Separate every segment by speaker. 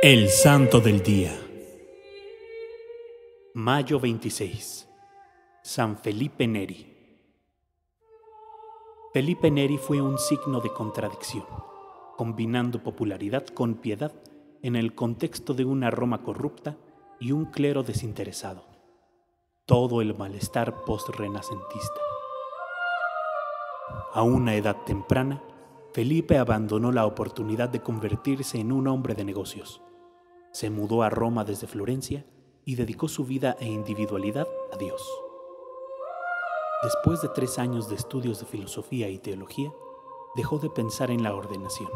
Speaker 1: El Santo del Día. Mayo 26. San Felipe Neri. Felipe Neri fue un signo de contradicción, combinando popularidad con piedad en el contexto de una Roma corrupta y un clero desinteresado. Todo el malestar post-renacentista. A una edad temprana, Felipe abandonó la oportunidad de convertirse en un hombre de negocios se mudó a Roma desde Florencia y dedicó su vida e individualidad a Dios. Después de tres años de estudios de filosofía y teología, dejó de pensar en la ordenación.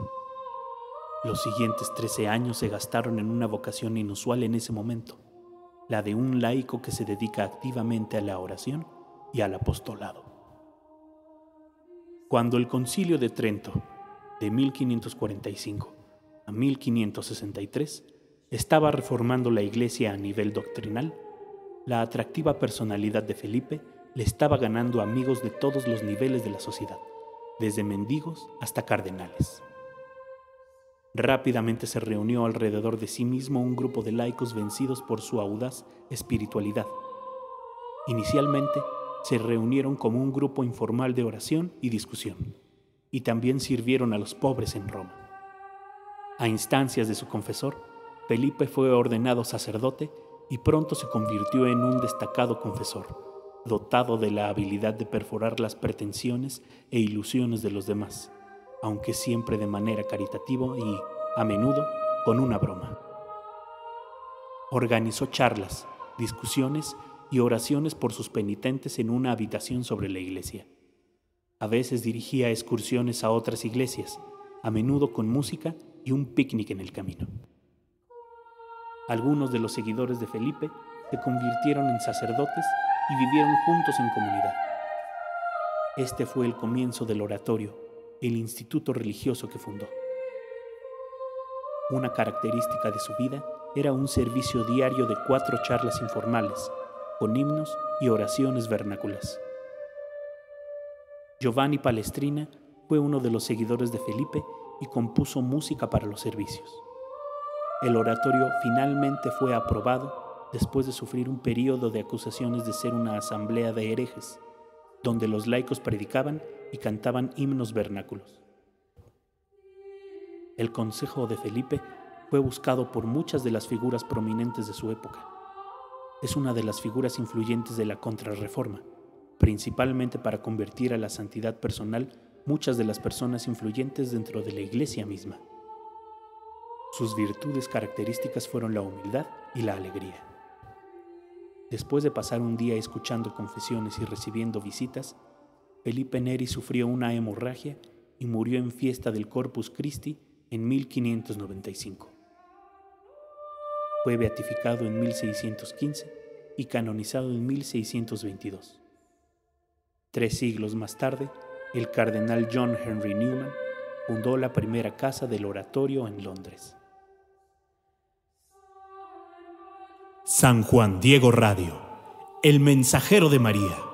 Speaker 1: Los siguientes trece años se gastaron en una vocación inusual en ese momento, la de un laico que se dedica activamente a la oración y al apostolado. Cuando el concilio de Trento, de 1545 a 1563, estaba reformando la iglesia a nivel doctrinal, la atractiva personalidad de Felipe le estaba ganando amigos de todos los niveles de la sociedad, desde mendigos hasta cardenales. Rápidamente se reunió alrededor de sí mismo un grupo de laicos vencidos por su audaz espiritualidad. Inicialmente se reunieron como un grupo informal de oración y discusión, y también sirvieron a los pobres en Roma. A instancias de su confesor, Felipe fue ordenado sacerdote y pronto se convirtió en un destacado confesor, dotado de la habilidad de perforar las pretensiones e ilusiones de los demás, aunque siempre de manera caritativa y, a menudo, con una broma. Organizó charlas, discusiones y oraciones por sus penitentes en una habitación sobre la iglesia. A veces dirigía excursiones a otras iglesias, a menudo con música y un picnic en el camino. Algunos de los seguidores de Felipe se convirtieron en sacerdotes y vivieron juntos en comunidad. Este fue el comienzo del oratorio, el instituto religioso que fundó. Una característica de su vida era un servicio diario de cuatro charlas informales, con himnos y oraciones vernáculas. Giovanni Palestrina fue uno de los seguidores de Felipe y compuso música para los servicios. El oratorio finalmente fue aprobado después de sufrir un periodo de acusaciones de ser una asamblea de herejes, donde los laicos predicaban y cantaban himnos vernáculos. El consejo de Felipe fue buscado por muchas de las figuras prominentes de su época. Es una de las figuras influyentes de la contrarreforma, principalmente para convertir a la santidad personal muchas de las personas influyentes dentro de la iglesia misma. Sus virtudes características fueron la humildad y la alegría. Después de pasar un día escuchando confesiones y recibiendo visitas, Felipe Neri sufrió una hemorragia y murió en fiesta del Corpus Christi en 1595. Fue beatificado en 1615 y canonizado en 1622. Tres siglos más tarde, el cardenal John Henry Newman fundó la primera casa del oratorio en Londres.
Speaker 2: San Juan Diego Radio, el mensajero de María.